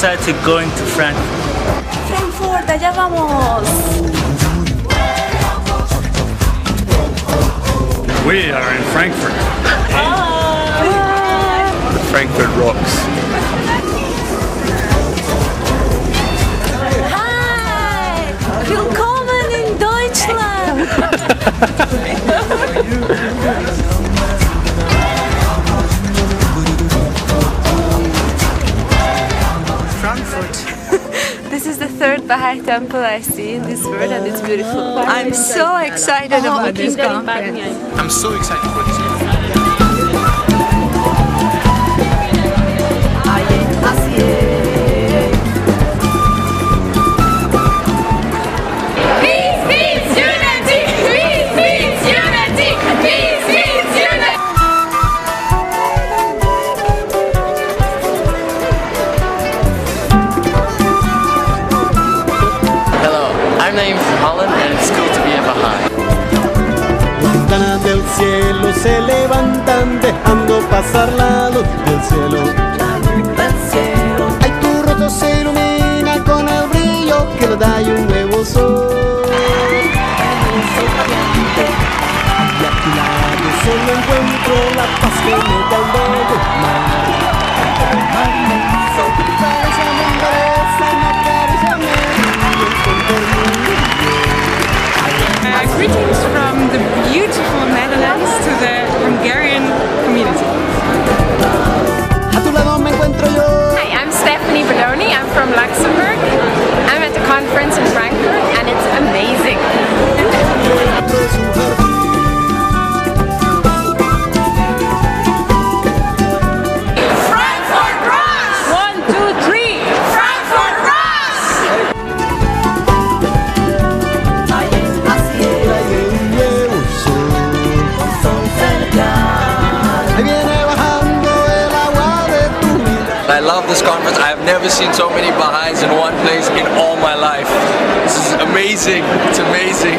very excited going to Frankfurt. Frankfurt, allá vamos. We are in Frankfurt. the Frankfurt rocks. Hi, willkommen in Deutschland. Frankfurt. This is the third Baha'i temple I see in this world and it's beautiful. I'm so excited oh, about this conference. I'm so excited for this. Pasar never seen so many Baha'is in one place in all my life. This is amazing. It's amazing.